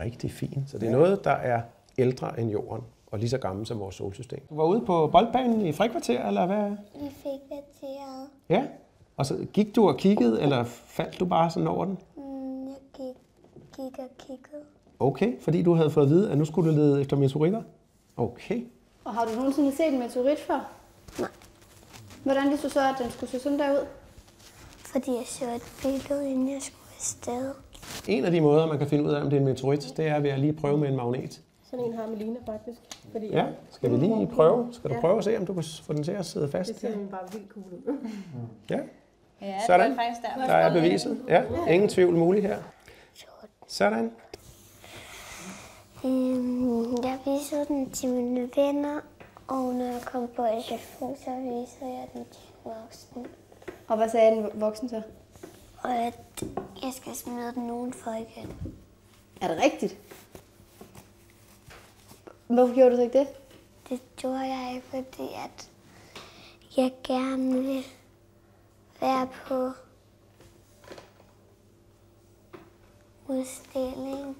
rigtig fin. Så det er noget, der er ældre end jorden og lige så gammel som vores solsystem. Du var ude på boldbanen i frikvarter, eller hvad? I fik kvarteret. Ja. Og så gik du og kiggede, eller faldt du bare sådan over den? Mm, jeg gik, gik og kiggede. Okay, fordi du havde fået at vide, at nu skulle du lede efter meteoritter? Okay. Og har du nogensinde set en meteorit før? Nej. Hvordan vidste du så, at den skulle se sådan der ud? Fordi jeg så et billede, inden jeg skulle afsted. En af de måder, man kan finde ud af, om det er en meteorit, det er ved at lige prøve med en magnet. Sådan en har Melina faktisk. Fordi Ja, skal vi lige prøve? Skal du prøve at se, om du kan få den til at sidde Det fast? ser bare vildt cool ud. Ja, Ja, Sådan. det der. der er beviset. Ja, ingen tvivl mulig her. Sådan. Øhm, jeg viser den til mine venner, og når jeg kom på SFO, så viser jeg den til voksne. Og hvad sagde en voksen så? Og at jeg skal smide den udenfor igen. Er det rigtigt? Hvorfor gjorde du så ikke det? Det gjorde jeg ikke, fordi at jeg gerne vil være på udstilling.